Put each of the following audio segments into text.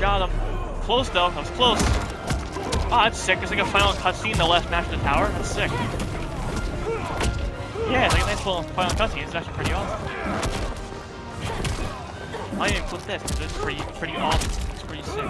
Got him. Close though. That was close. Oh, that's sick. It's like a final cutscene, the last match of the tower. That's sick. Yeah, it's like a nice little final cutscene. It's actually pretty awesome. I even clip this because it's pretty, pretty awesome. It's pretty sick.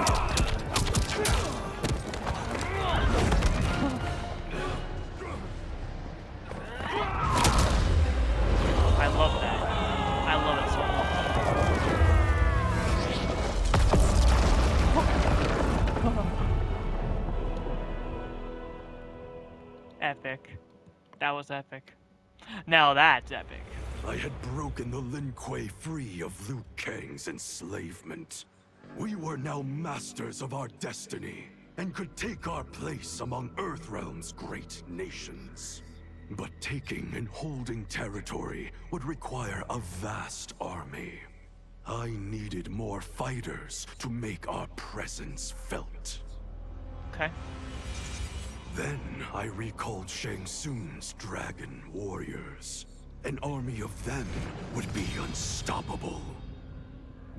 Epic. That was epic. Now that's epic. I had broken the Lin Kuei free of Liu Kang's enslavement. We were now masters of our destiny and could take our place among Earthrealm's great nations. But taking and holding territory would require a vast army. I needed more fighters to make our presence felt. Okay. Then I recalled Shang Tsung's dragon warriors. An army of them would be unstoppable.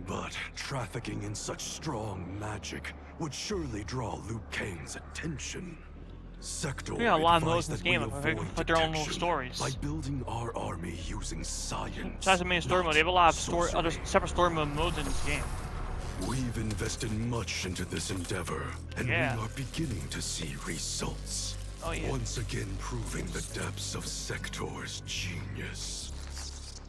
But trafficking in such strong magic would surely draw Liu Kang's attention. Sektor Yeah, a lot of modes in this game like, put their own little stories. By building our army using science. Besides the main story mode, they have a lot of story, other separate story mode modes in this game. We've invested much into this endeavor, and Yeah. we are beginning to see results. Oh, yeah. Once again proving the depths of Sektor's genius.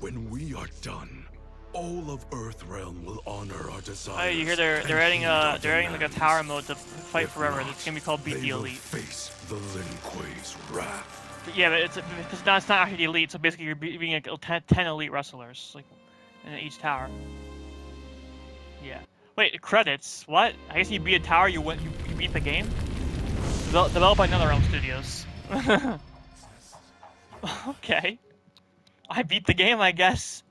When we are done, all of Earthrealm will honor our desires. Oh, you hear they're they're adding uh they're adding like a tower mode to fight If forever. not, It's gonna be called Beat the Elite. face the Lin Kuei's wrath. But yeah, but it's because now it's not actually the elite. So basically, you're be- being like 10, 10 elite wrestlers like in each tower. Yeah. Wait, credits? What? I guess you beat a tower, you win, you, you beat the game. Devel- developed by NetherRealm Studios. okay. I beat the game, I guess.